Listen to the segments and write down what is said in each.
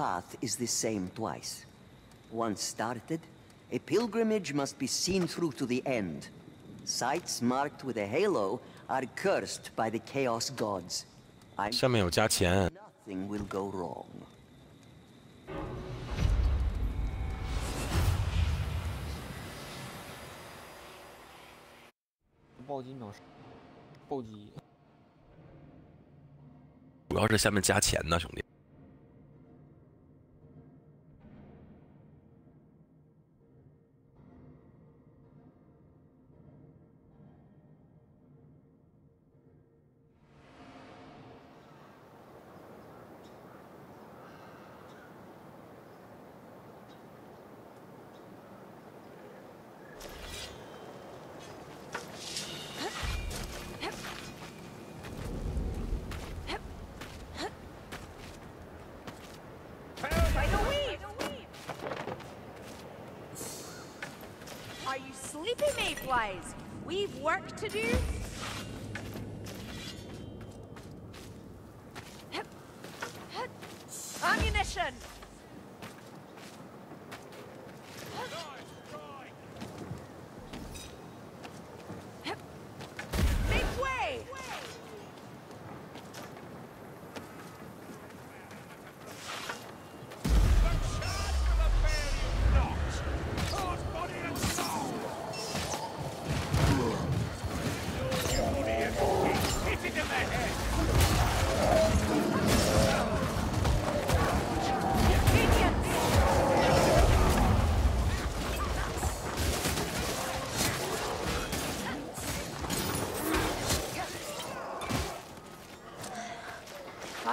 path is the same twice. Once started, a pilgrimage must be seen through to the end. Sites marked with a halo are cursed by the Chaos Gods. I 上面有加钱， nothing will go wrong. 暴击能暴击。主要是下面加钱呢，兄弟。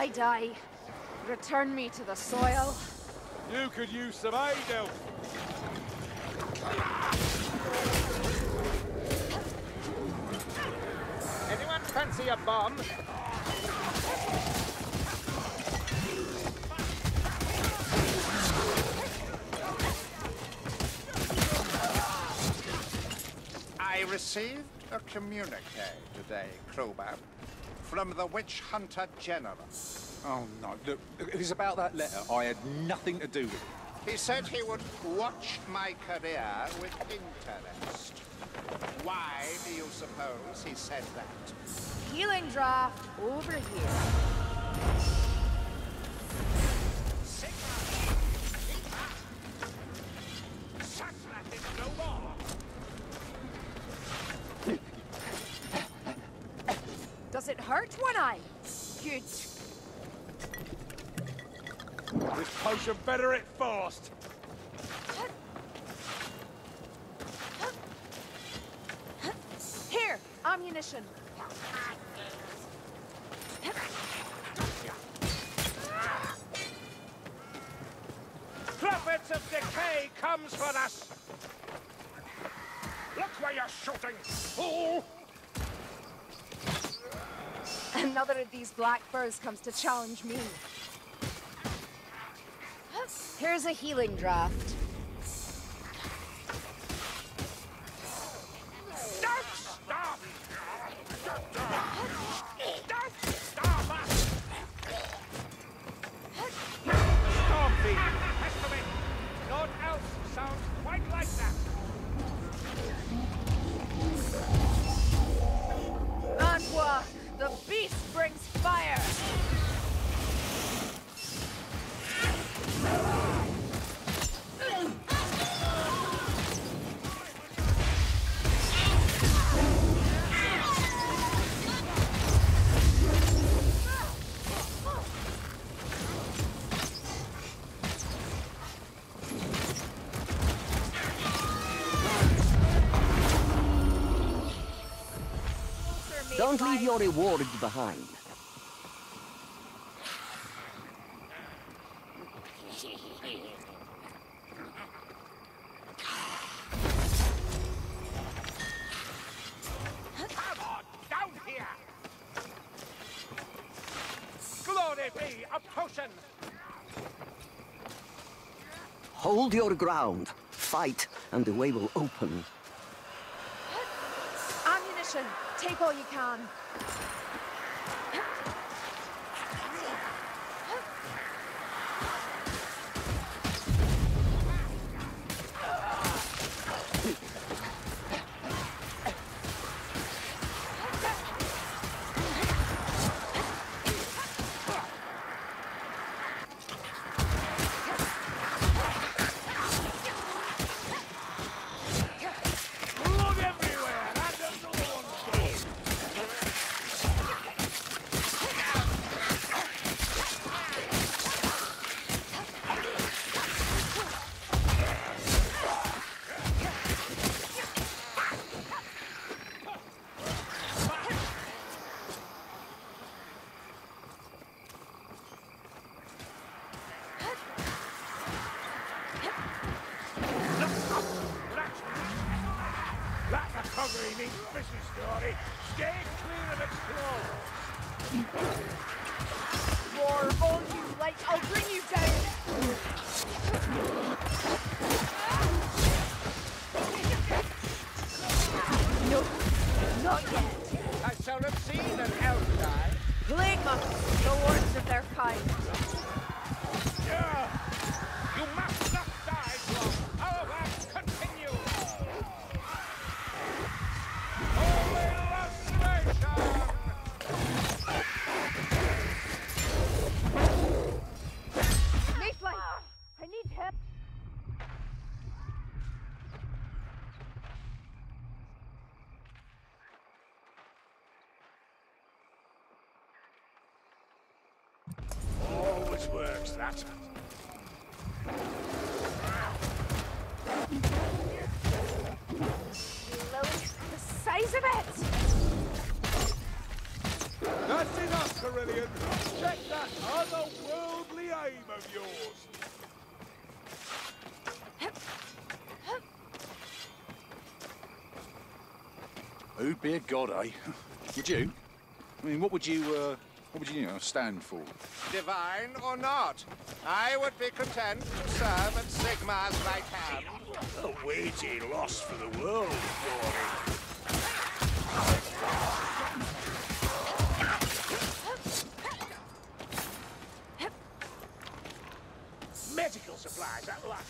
I die, return me to the soil. You could use some aid, Elf. Anyone fancy a bomb? I received a communique today, Kruber, from the witch hunter general. Oh no! Look, if it's about that letter, I had nothing to do with it. He said he would watch my career with interest. Why do you suppose he said that? Healing draft over here. Does it hurt when I? Good. This potion better it fast. Here, ammunition. Black furs comes to challenge me. Here's a healing draft. Be a potion! Hold your ground. Fight, and the way will open. Ammunition. Take all you can. Always that. Lily, the size of it. That's enough, Kerillian. Check that otherworldly aim of yours. Who'd be a god, eh? Would you? I mean, what would you, uh, what would you, you know, stand for? Divine or not, I would be content to serve at Sigmar's right hand. A weighty loss for the world, Dory. Medical supplies at last.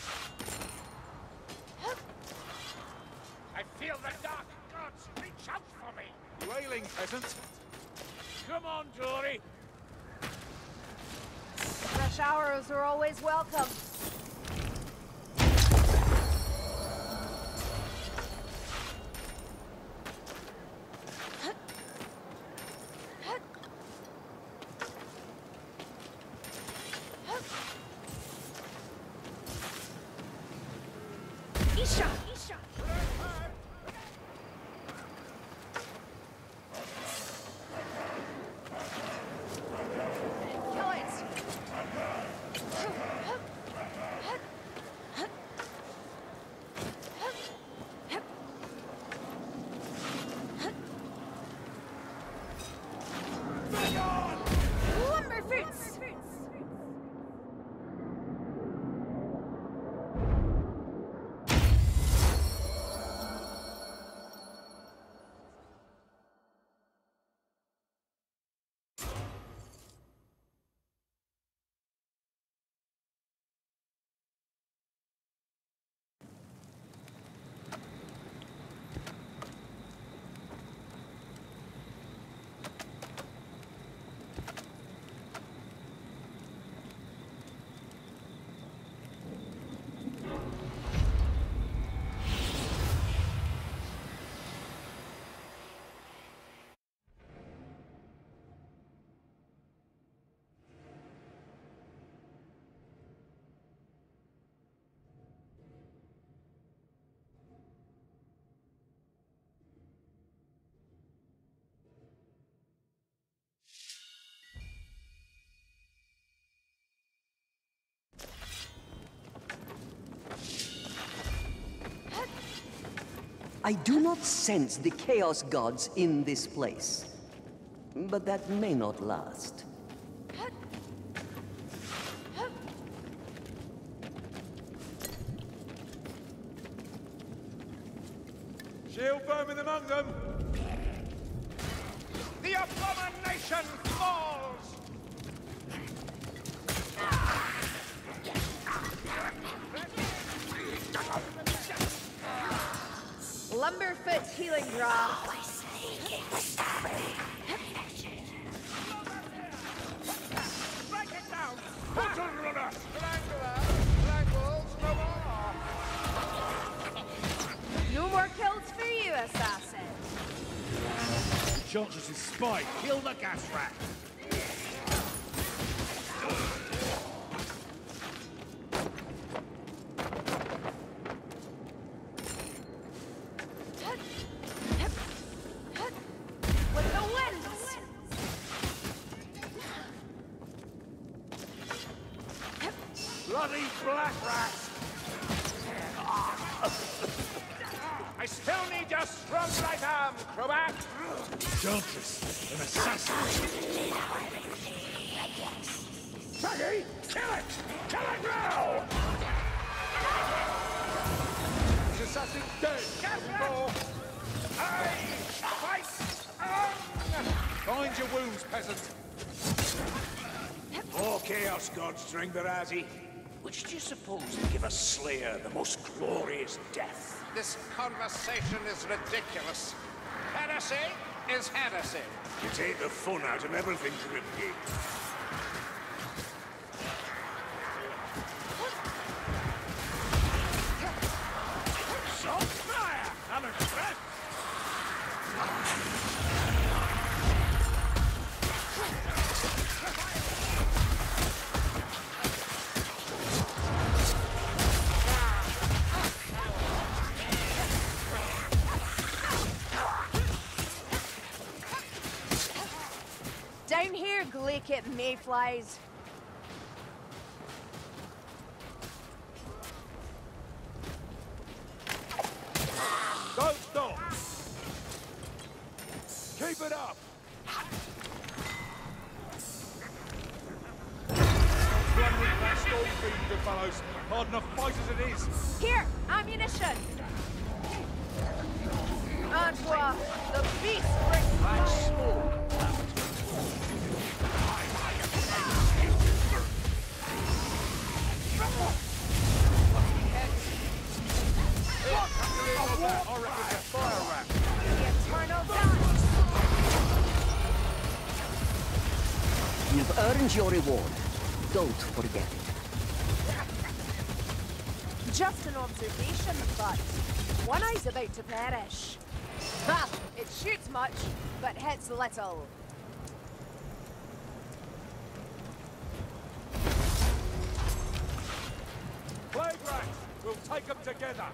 I feel the dark gods reach out for me. Wailing peasant. Come on, Dory. Fresh arrows are always welcome. I do not sense the Chaos Gods in this place. But that may not last. Chaos Gods, Dringarazi. Which do you suppose will give a Slayer the most glorious death? This conversation is ridiculous. Heresy is heresy. You take the fun out of everything, Grimgig. Mayflies. Don't stop! Keep it up! Run with that storm fiend, good fellows. Hard enough fight as it is. Here, ammunition. Antwa, the beast earned your reward. Don't forget it. Just an observation, but one eye's about to perish. Ha! It shoots much, but hits little. Plague rats! We'll take them together.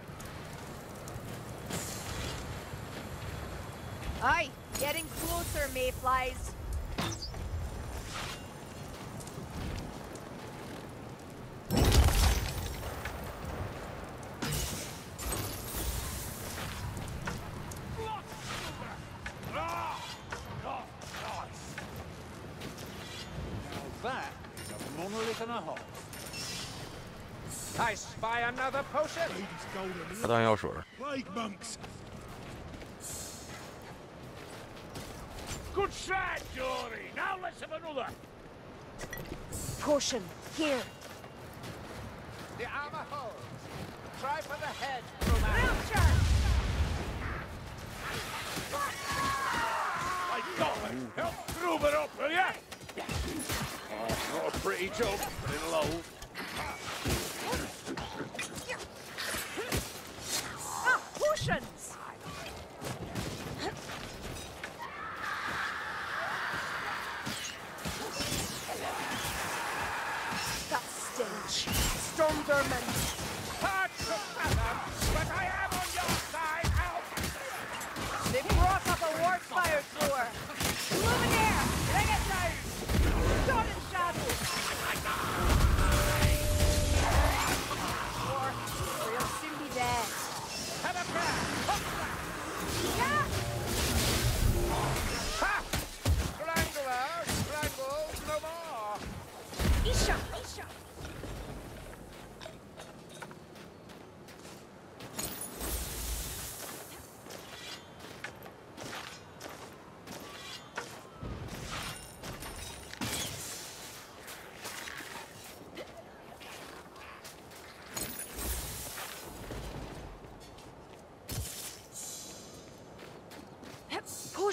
Aye, getting closer, mayflies. Ah! Oh, nice! Now that is a monolith and a half I spy another potion! Ladies golden 拿当药水。 plague monks. Good shot, Dory! Now let's have another! Potion, here. The armor holds. Try for the head, Crobat. Rapture! I got it! Help prove it up, will ya? Oh, not a pretty job, but it'll hold.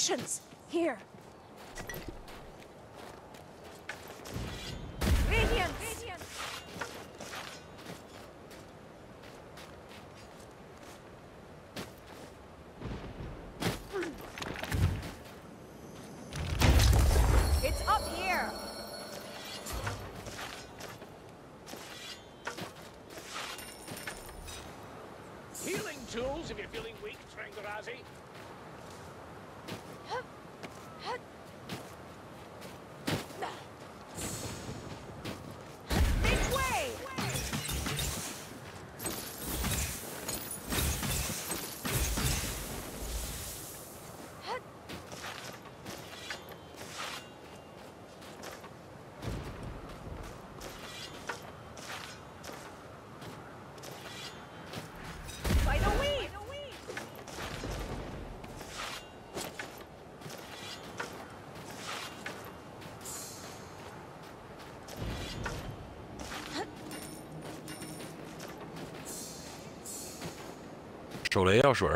Potions! Here! 手雷药水，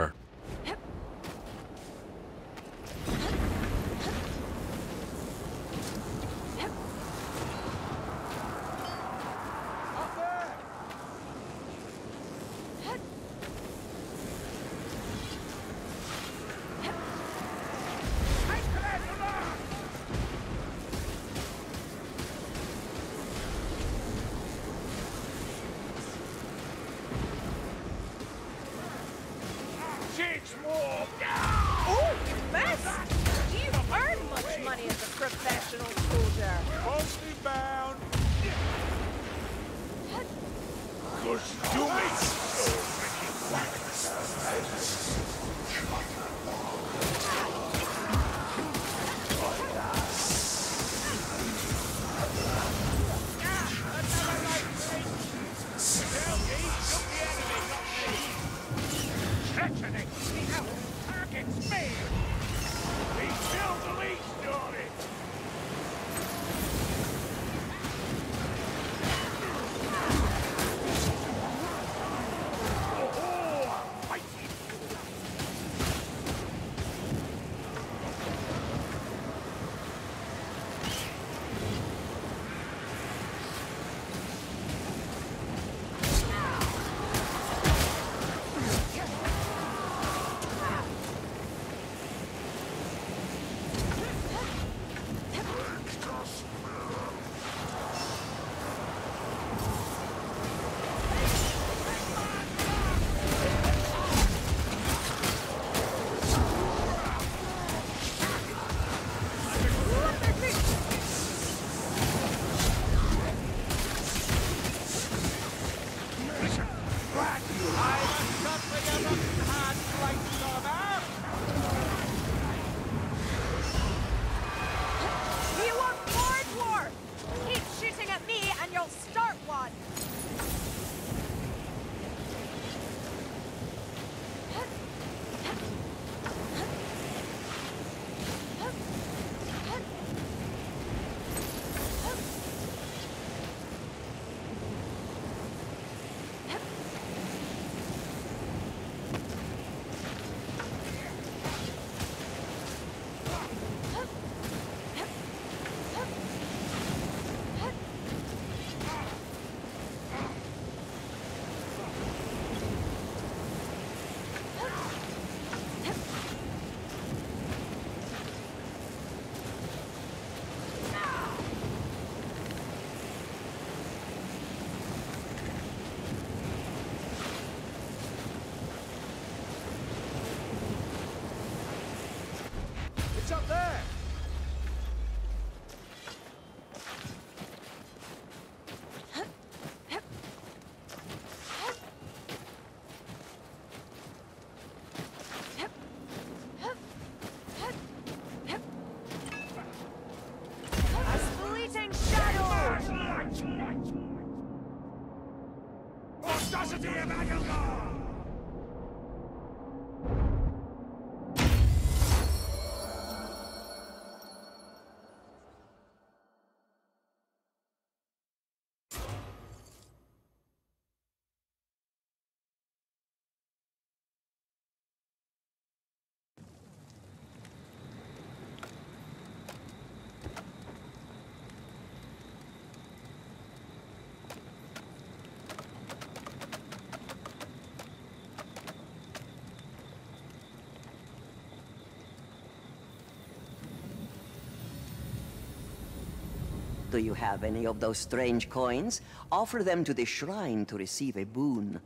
Do you have any of those strange coins? Offer them to the shrine to receive a boon.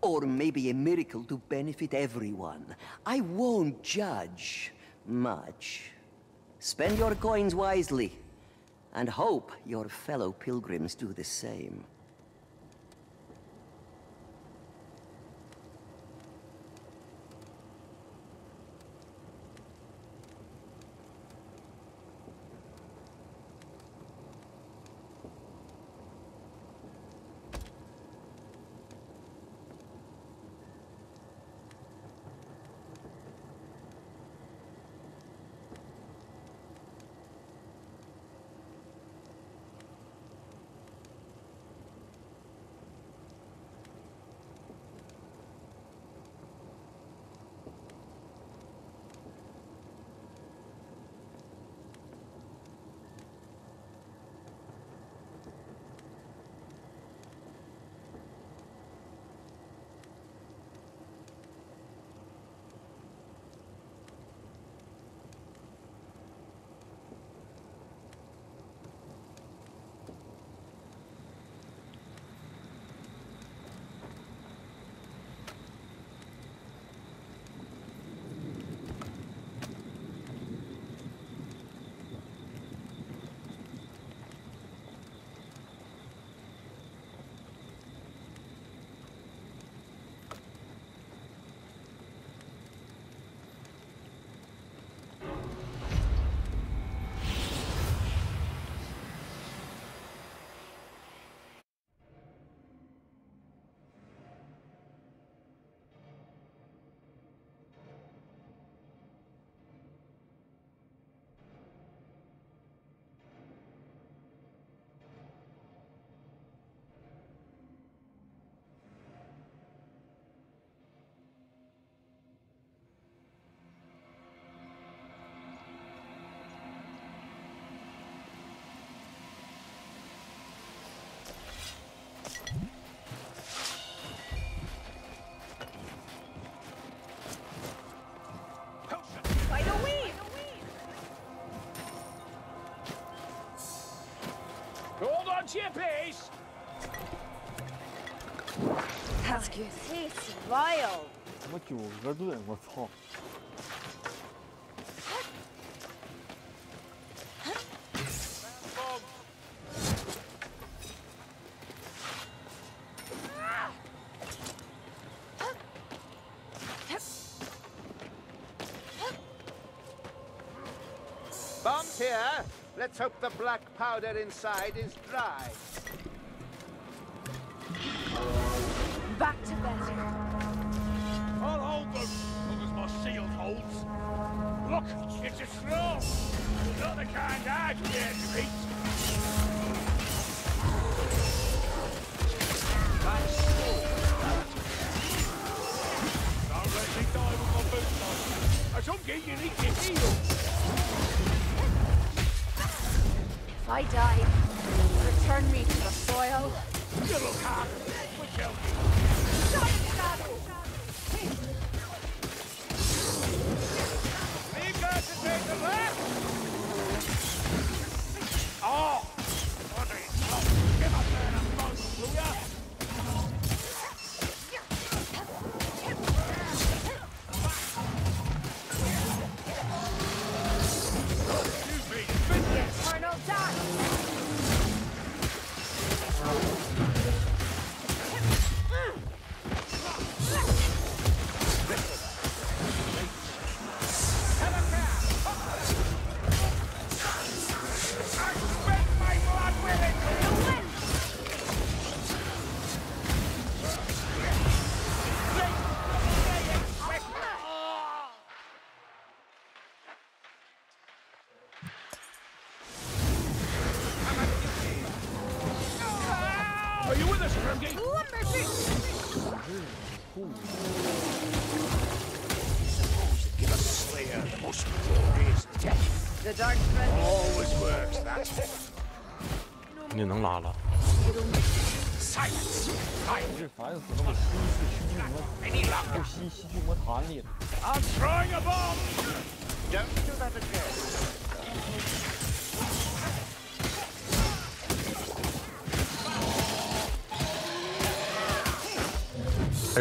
Or maybe a miracle to benefit everyone. I won't judge much. Spend your coins wisely, and hope your fellow pilgrims do the same. Watch your pace! Excusez, c'est wild! C'est you qui vous here! Let's hope the black powder inside is dry. Back to better. I'll hold oh, them, long as my shield holds. Look, it's a scroll. Not the kind I'd dare to eat. Don't let me die with my boots on. As I'm getting you need to heal. If I die, return me to the soil. You look.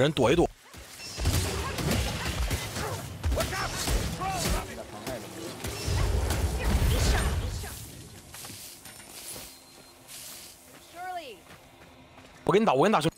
人躲一躲。我给你打，我给你打兄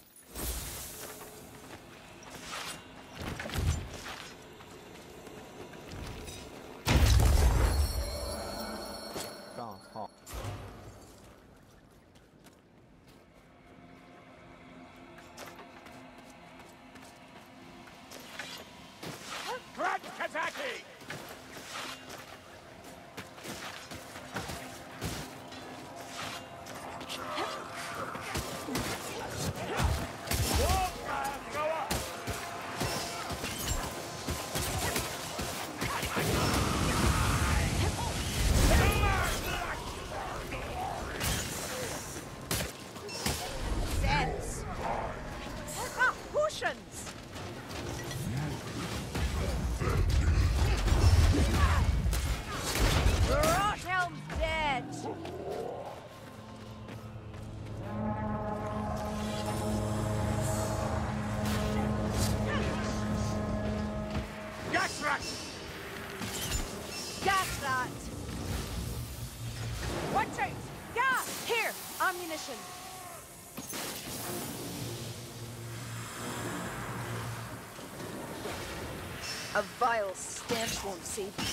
A vile stench won't save you,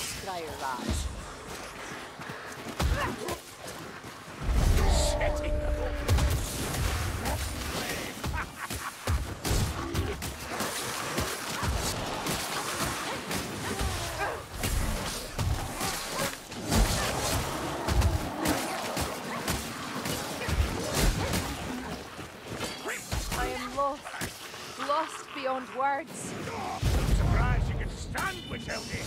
lads. Setting the. I am lost. Lost beyond words. Witcheldy!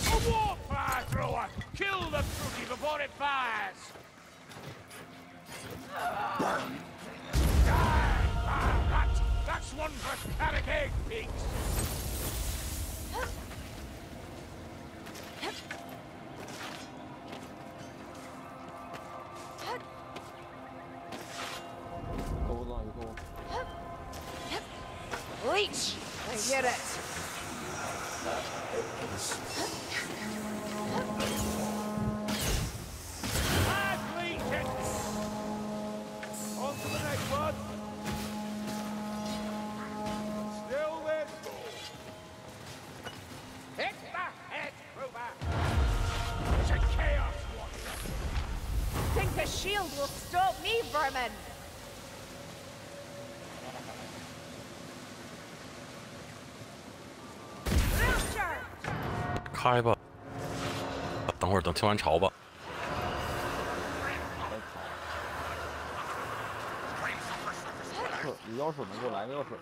等会儿等清完朝吧。是有药水吗？给我来个药水。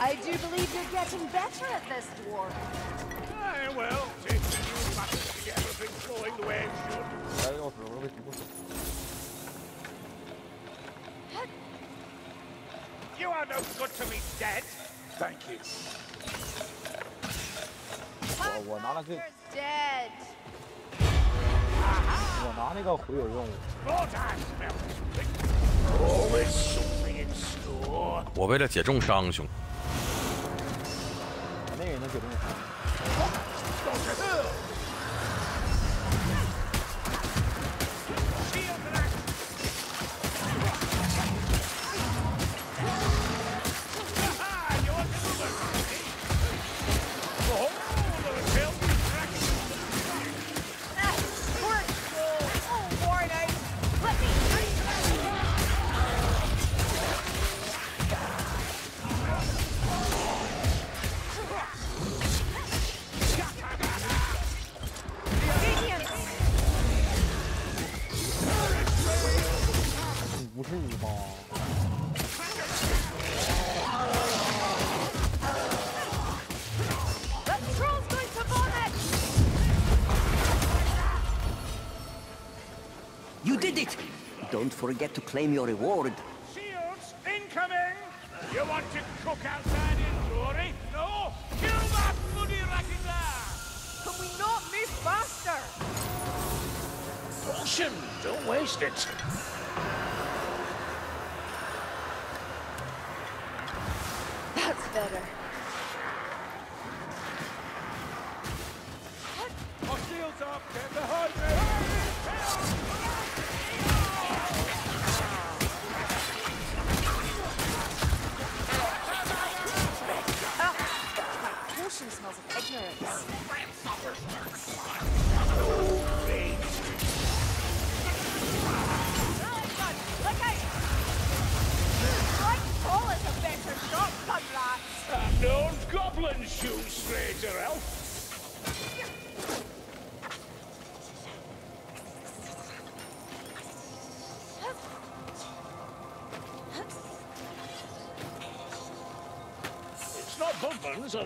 I do believe you're getting better at this, dwarf. Aye, well, takes a new battle to get everything flowing the way it should. 来个药水，我给提供水。 You are no good to me dead. Thank you. 我我拿了这，我拿那个会有用。我为了解重伤，兄。那人能解重伤？Don't forget to claim your reward. Shields incoming. You want to cook outside in glory? No. Kill that bloody racket there. Can we not move faster? Caution. Don't waste it.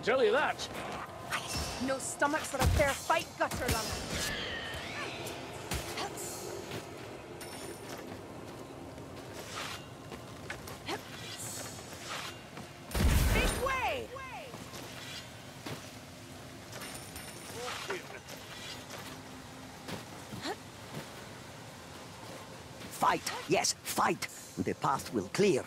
I'll tell you that. No stomachs for a fair fight, gutter runner. Make way! Fight! Yes, fight! The path will clear.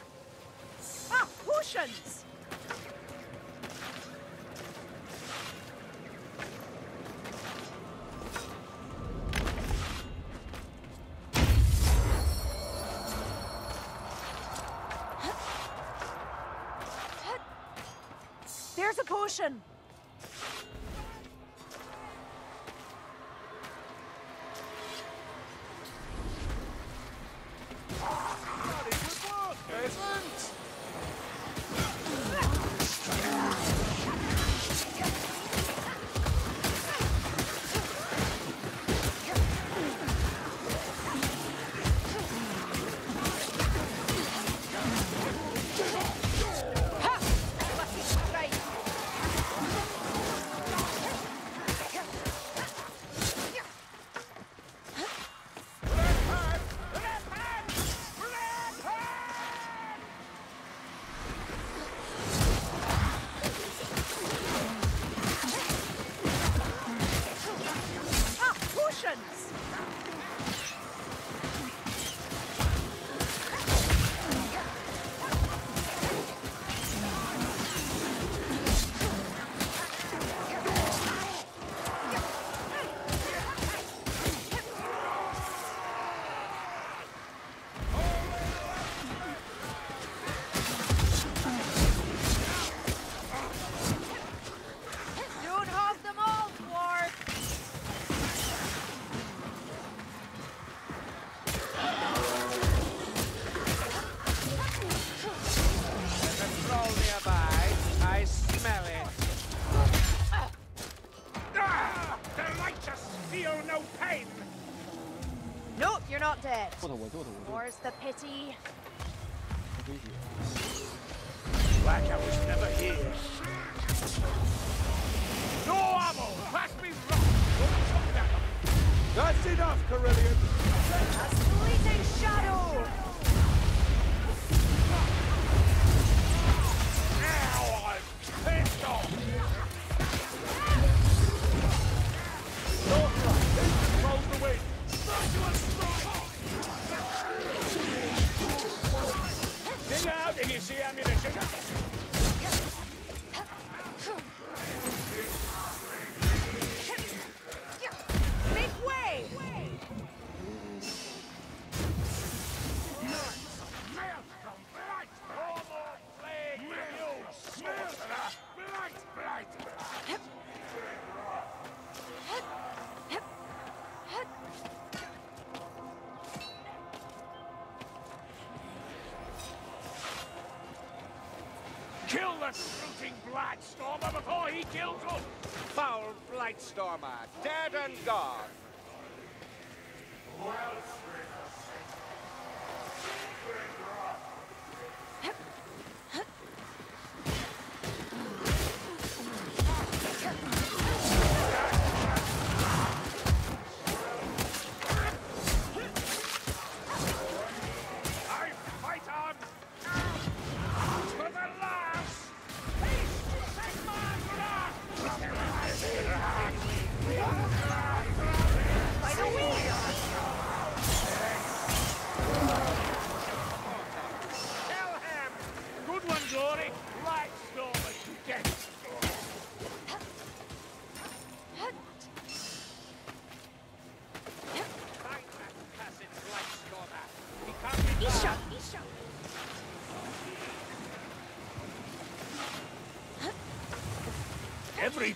我投，我投，我投。More's the pity. raging Blightstormer before he kills us! Foul Blightstormer, dead and gone!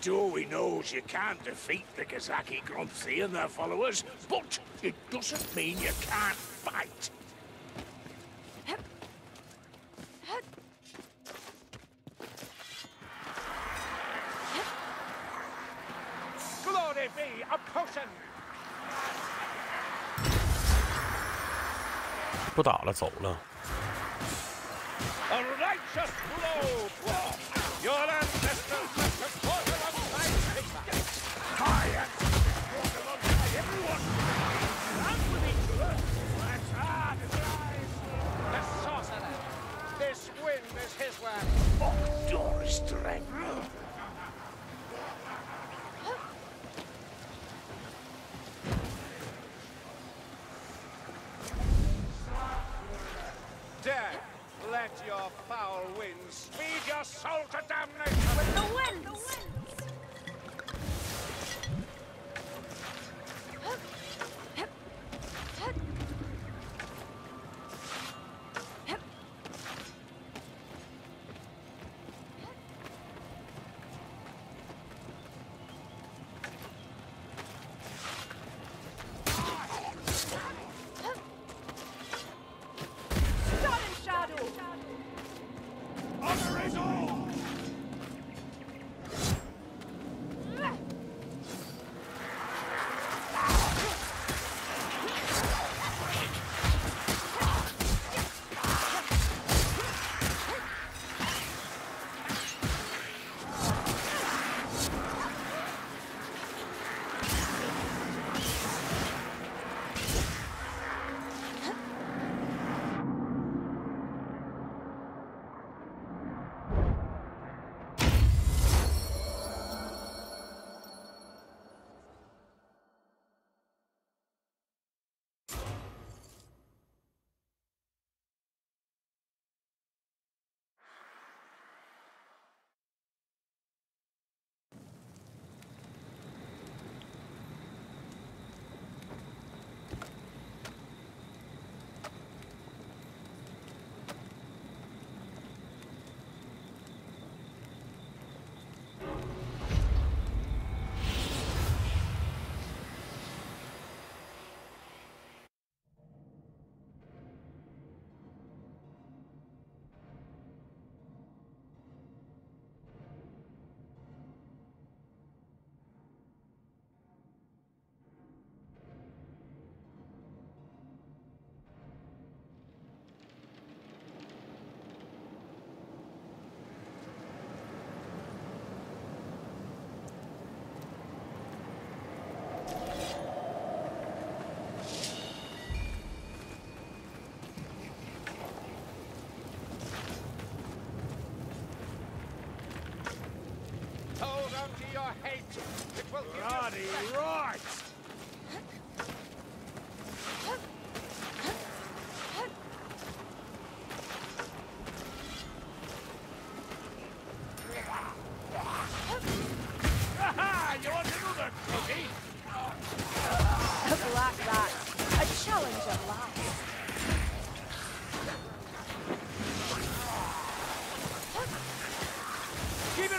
to all we knows you can't defeat the Kazaki Gromthi and their followers, but it doesn't mean you can't fight. Glory be a potion! 不打了，走了。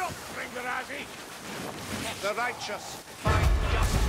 Up, Ringarazzi! The righteous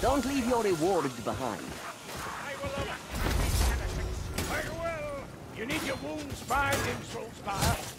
Don't leave your reward behind. I will. You need your wounds binding, Saltzpyre. Lumberfoots.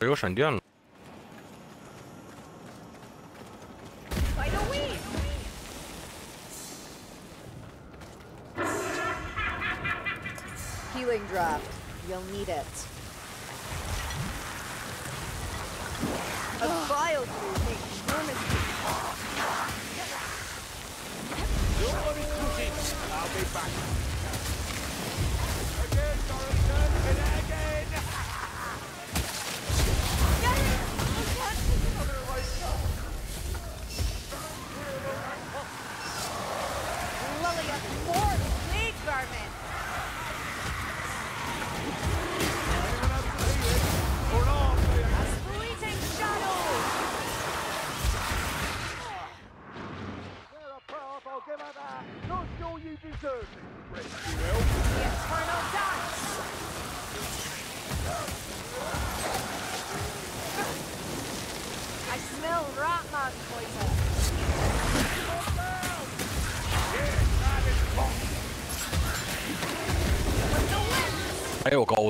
谁有闪电了？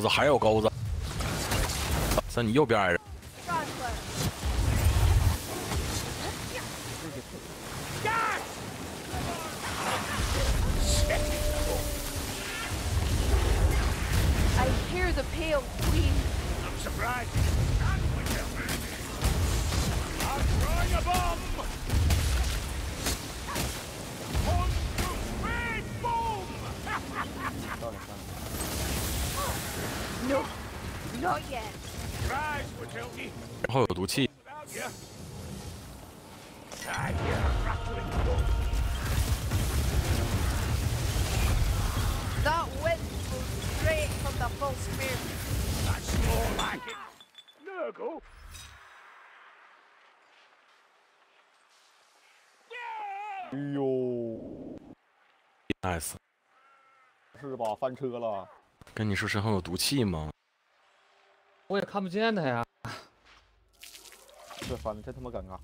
钩子，还有钩子，在你右边挨着。I'm surprised. I'm throwing a bomb! 然后有毒气。哎呦，nice，是吧？翻车了。跟你说身后有毒气吗？我也看不见他呀。这反正真他妈尴尬。